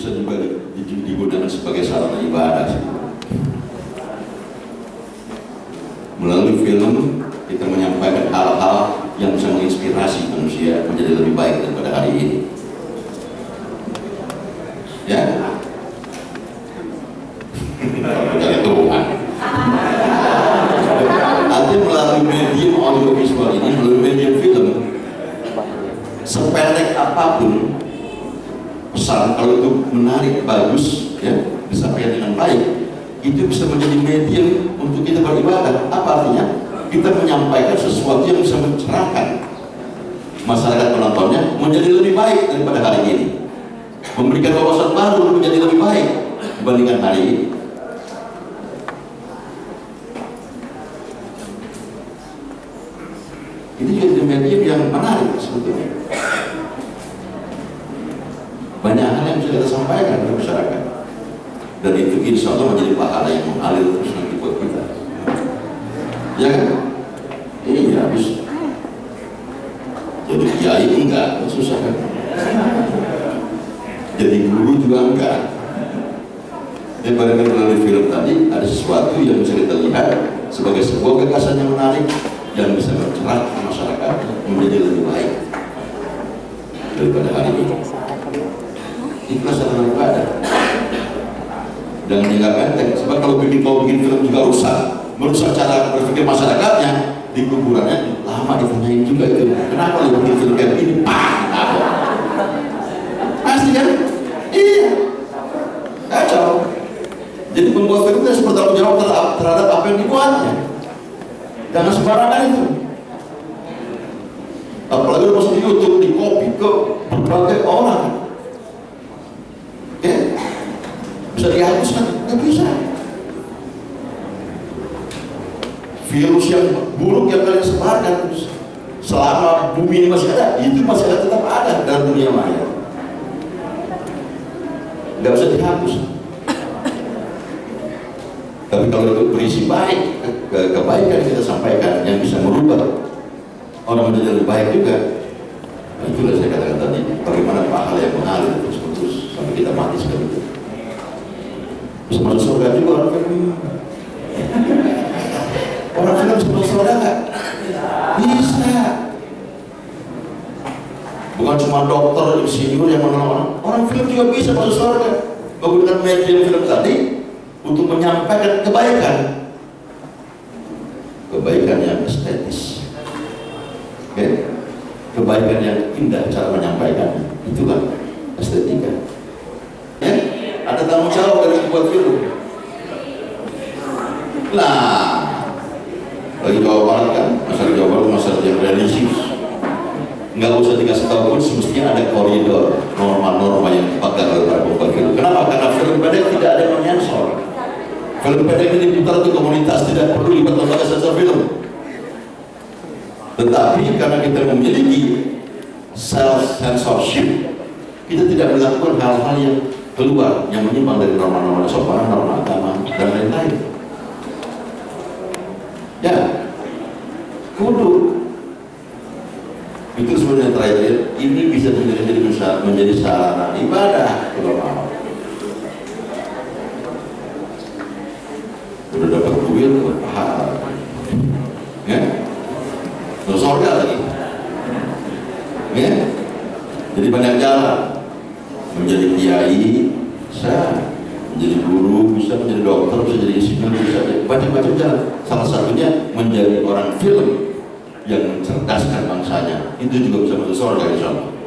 bisa juga digunakan sebagai sarana ibadah sih. Melalui film kita menyampaikan hal-hal yang bisa menginspirasi manusia menjadi lebih baik daripada hari ini. Ya, dari Tuhan. Nanti melalui medium audiovisual ini, melalui medium film, sependek apa pun pesan kalau itu menarik, bagus, ya disampaikan dengan baik, itu bisa menjadi medium untuk kita beribadah. Apa artinya? Kita menyampaikan sesuatu yang bisa mencerahkan masyarakat penontonnya menjadi lebih baik daripada hari ini. Memberikan wawasan baru menjadi lebih baik dibandingkan hari ini. Ini juga medium yang menarik sebetulnya. Banyak hal yang bisa kita sampaikan kepada masyarakat. Dan itu insya Allah menjadi pahala yang mengalir terus nanti buat kita. Ya kan? Ini habis. Jadi kiai enggak, susah kan? Jadi guru juga enggak. Jadi barangkali melalui film tadi ada sesuatu yang bisa kita lihat sebagai sebuah gagasan yang menarik yang bisa mencerahkan masyarakat menjadi lebih baik daripada hari ini. Itulah sarana ibadah. Dan jangka pendek, sebab kalau bikin mau bikin film juga rusak, merusak cara berpikir masyarakatnya di kuburannya lama ditanyain juga itu. Kenapa lu bikin film kayak begini? Pak? Pasti kan? Iya. Kacau. Jadi pembuat film itu bertanggung jawab terhadap apa yang dibuatnya. Jangan sembarangan itu. Apalagi lu masuk di YouTube, di copy ke berbagai orang. Ya, bisa dihapuskan? Nggak bisa. Virus yang buruk yang kalian sebarkan selama bumi ini masih ada, itu masih ada tetap ada dalam dunia maya. Nggak bisa dihapus. Tapi kalau itu berisi baik, ke kebaikan kita sampaikan yang bisa merubah orang menjadi lebih baik juga. Nah, itulah saya katakan tadi, bagaimana pahala yang mengalir Masuk surga juga orang film. Orang film masuk surga nggak? Bisa. Bukan cuma dokter, insinyur yang menolong orang film juga bisa masuk surga. Menggunakan media film tadi untuk menyampaikan kebaikan kebaikan yang estetis oke kebaikan yang indah cara menyampaikan itulah estetika ya ada tanggung jawab dari sebuah film. Nah bagi Jawa Barat kan? Masalah Jawa Barat masalah yang religius nggak usah dikasih tahu pun semestinya ada koridor norma-norma yang dipakai oleh para pembuat film. Kenapa? karena film pendek tidak ada yang menyensor. Film pendek ini diputar untuk komunitas, tidak perlu libat lembaga sensor film. Tetapi karena kita memiliki self censorship, kita tidak melakukan hal-hal yang keluar, yang menyimpang dari norma-norma sopan, norma agama, dan lain-lain. Ya, kudu. Itu sebenarnya terakhir, ini bisa menjadi menjadi sarana ibadah kalau mau. udah dapat duit pahala ya surga lagi ya jadi banyak jalan kiai bisa menjadi guru bisa menjadi dokter bisa jadi insinyur bisa banyak-banyak jalan salah satunya menjadi orang film yang mencerdaskan bangsanya. Itu juga bisa masuk surga insya Allah